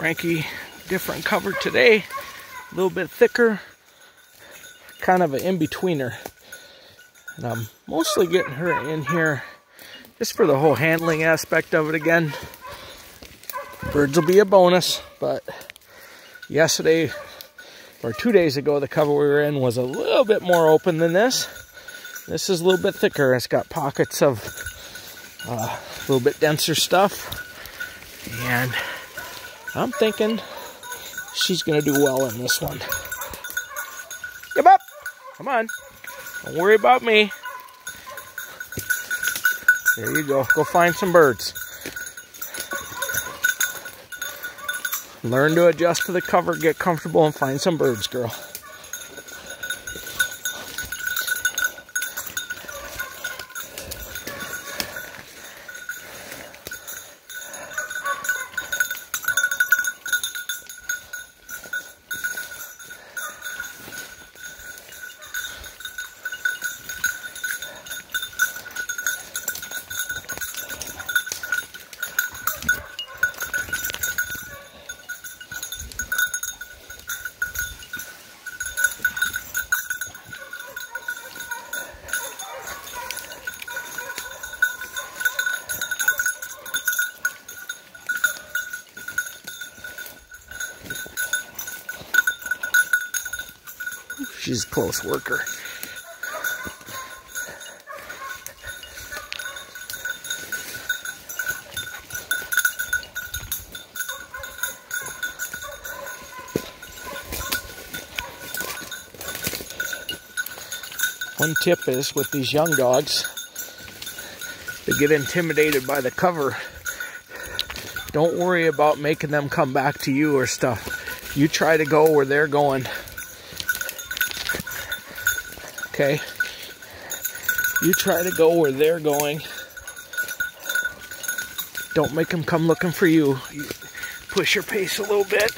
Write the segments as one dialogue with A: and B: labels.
A: Frankie, different cover today. A little bit thicker. Kind of an in-betweener. And I'm mostly getting her in here just for the whole handling aspect of it again. Birds will be a bonus, but yesterday or two days ago, the cover we were in was a little bit more open than this. This is a little bit thicker. It's got pockets of uh, a little bit denser stuff. And I'm thinking she's going to do well in this one. Come up. Come on. Don't worry about me. There you go. Go find some birds. Learn to adjust to the cover, get comfortable, and find some birds, girl. She's a close worker. One tip is with these young dogs, they get intimidated by the cover. Don't worry about making them come back to you or stuff. You try to go where they're going okay? You try to go where they're going. Don't make them come looking for you. you push your pace a little bit.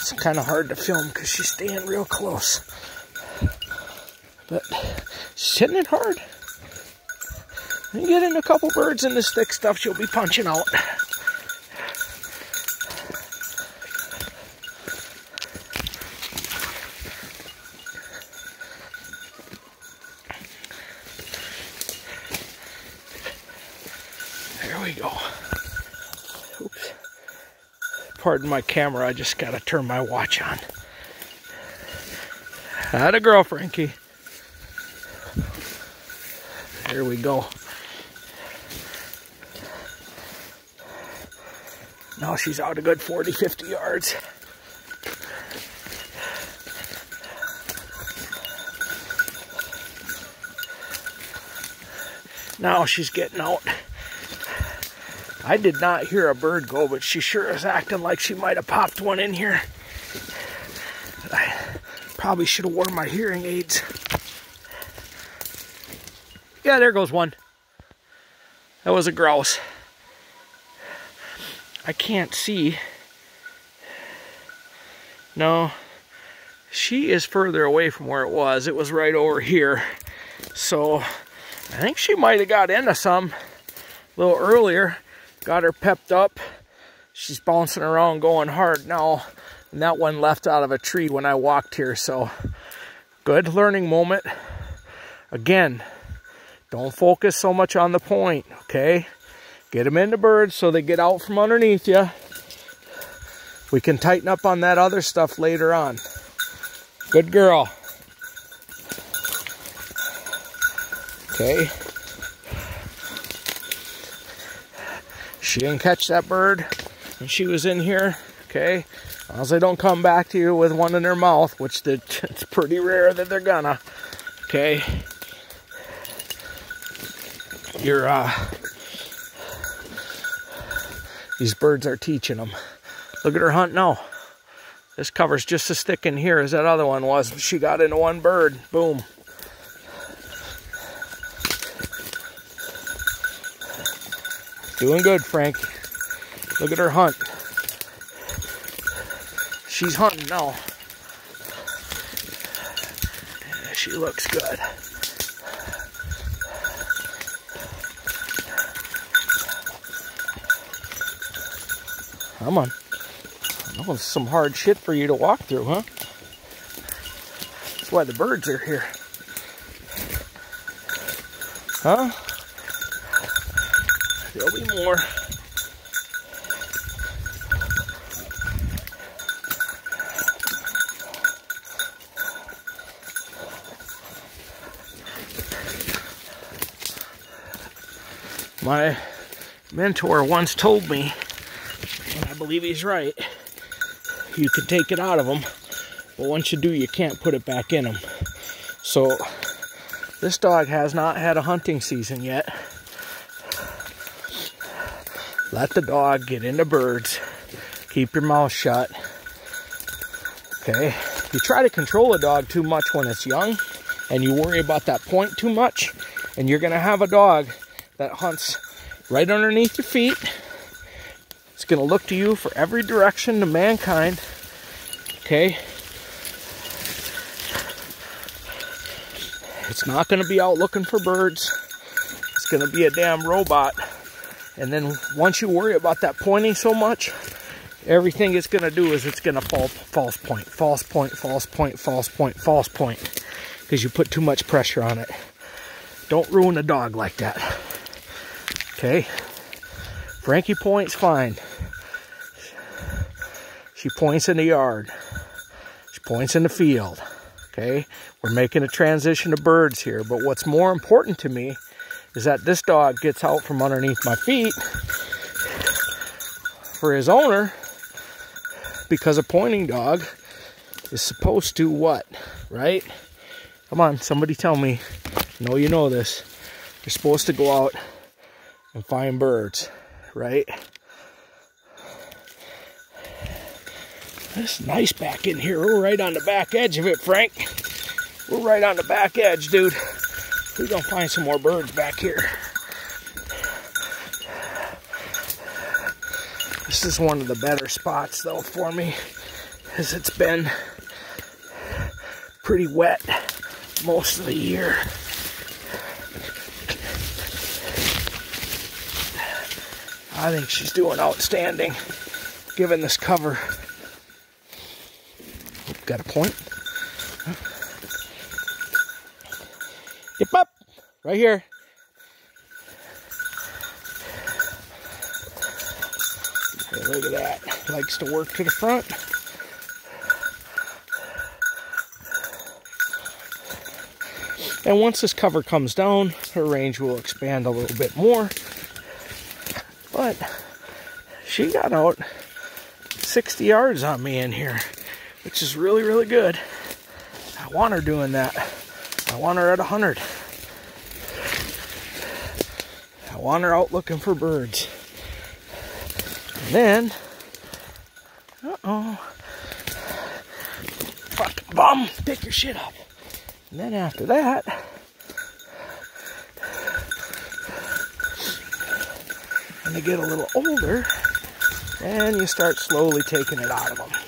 A: It's kind of hard to film because she's staying real close. But she's hitting it hard. And getting a couple birds in this thick stuff she'll be punching out. There we go. Oops. Pardon my camera, I just gotta turn my watch on. Had a girl, Frankie. There we go. Now she's out a good 40, 50 yards. Now she's getting out. I did not hear a bird go, but she sure is acting like she might have popped one in here. I probably should have worn my hearing aids. Yeah, there goes one. That was a grouse. I can't see. No, she is further away from where it was. It was right over here. So I think she might have got into some a little earlier. Got her pepped up. She's bouncing around going hard now. And that one left out of a tree when I walked here. So good learning moment. Again, don't focus so much on the point, okay? Get them into birds so they get out from underneath you. We can tighten up on that other stuff later on. Good girl. Okay. She didn't catch that bird and she was in here, okay? As as they don't come back to you with one in their mouth, which it's pretty rare that they're gonna, okay? You're, uh, these birds are teaching them. Look at her hunt now. This cover's just as thick in here as that other one was. She got into one bird. Boom. Doing good, Frank. Look at her hunt. she's hunting now. She looks good. Come on. That was some hard shit for you to walk through, huh? That's why the birds are here. Huh? There'll be more. My mentor once told me, believe he's right, you can take it out of them, but once you do, you can't put it back in them. So, this dog has not had a hunting season yet. Let the dog get into birds. Keep your mouth shut. Okay? You try to control a dog too much when it's young, and you worry about that point too much, and you're going to have a dog that hunts right underneath your feet. Going to look to you for every direction to mankind. Okay? It's not going to be out looking for birds. It's going to be a damn robot. And then once you worry about that pointing so much, everything it's going to do is it's going to fall false point, false point, false point, false point, false point. Because you put too much pressure on it. Don't ruin a dog like that. Okay? Frankie points fine. She points in the yard. She points in the field. Okay? We're making a transition to birds here. But what's more important to me is that this dog gets out from underneath my feet for his owner because a pointing dog is supposed to what? Right? Come on, somebody tell me. No, you know this. You're supposed to go out and find birds, right? It's nice back in here. We're right on the back edge of it, Frank. We're right on the back edge, dude. We're gonna find some more birds back here. This is one of the better spots though for me, as it's been pretty wet most of the year. I think she's doing outstanding given this cover. Got a point? Yep, up. Right here. Okay, look at that. Likes to work to the front. And once this cover comes down, her range will expand a little bit more. But she got out 60 yards on me in here, which is really, really good. I want her doing that. I want her at 100. I want her out looking for birds. And then, uh-oh. Fuck, bum, pick your shit up. And then after that, when they get a little older, and you start slowly taking it out of them.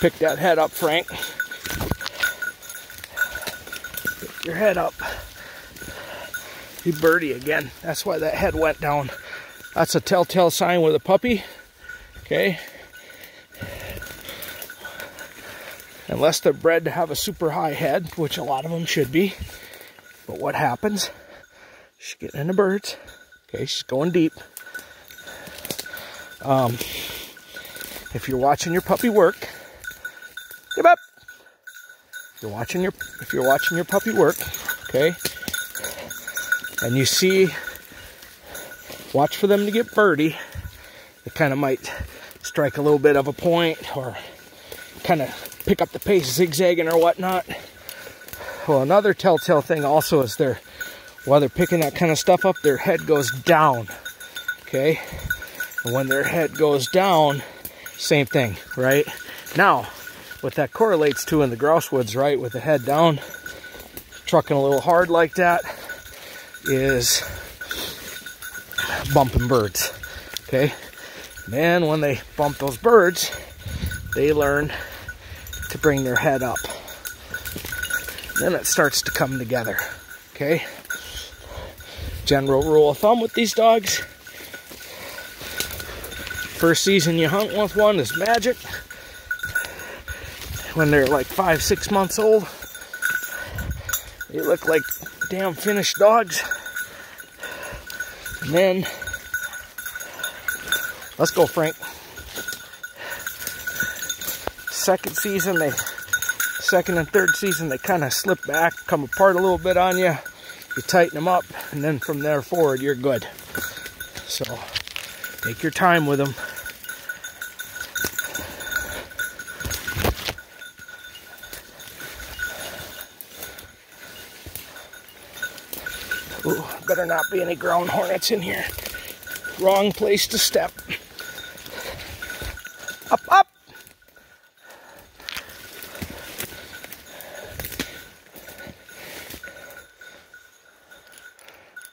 A: Pick that head up, Frank. Pick your head up. You birdie again. That's why that head went down. That's a telltale sign with a puppy. Okay. Unless they're bred to have a super high head, which a lot of them should be. But what happens? She's getting into birds. Okay, she's going deep. Um, if you're watching your puppy work, give up. You're watching your if you're watching your puppy work, okay, and you see, watch for them to get birdie. It kind of might strike a little bit of a point or kind of pick up the pace zigzagging or whatnot. Well, another telltale thing also is they're while they're picking that kind of stuff up, their head goes down. Okay? And when their head goes down, same thing, right? Now, what that correlates to in the grouse woods, right, with the head down, trucking a little hard like that, is bumping birds. Okay? Then when they bump those birds, they learn to bring their head up. Then it starts to come together. Okay? General rule of thumb with these dogs. First season you hunt with one is magic. When they're like five, six months old, they look like damn finished dogs. And then, let's go, Frank. Second season, they, second and third season, they kind of slip back, come apart a little bit on you. You tighten them up, and then from there forward, you're good. So, take your time with them. Better not be any ground hornets in here. Wrong place to step. Up, up.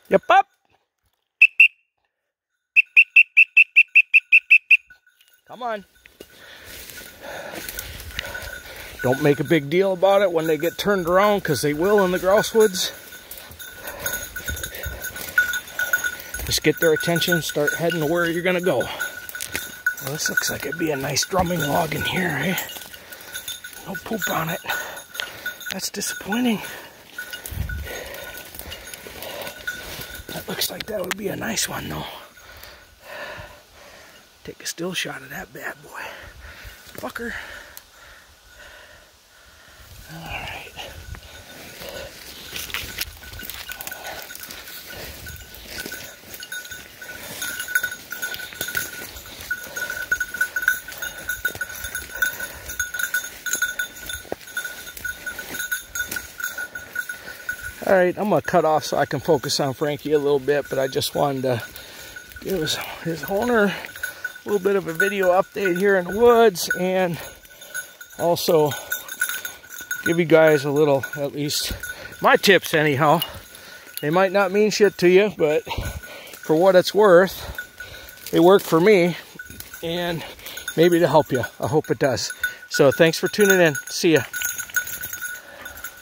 A: Yep, up. Come on. Don't make a big deal about it when they get turned around because they will in the grouse woods. Just get their attention, start heading to where you're gonna go. Well, this looks like it'd be a nice drumming log in here, eh? No poop on it. That's disappointing. That looks like that would be a nice one, though. Take a still shot of that bad boy. Fucker. Right, I'm gonna cut off so I can focus on Frankie a little bit, but I just wanted to give his, his owner a little bit of a video update here in the woods and also give you guys a little, at least my tips anyhow. They might not mean shit to you, but for what it's worth, they work for me and maybe to help you. I hope it does. So thanks for tuning in. See ya.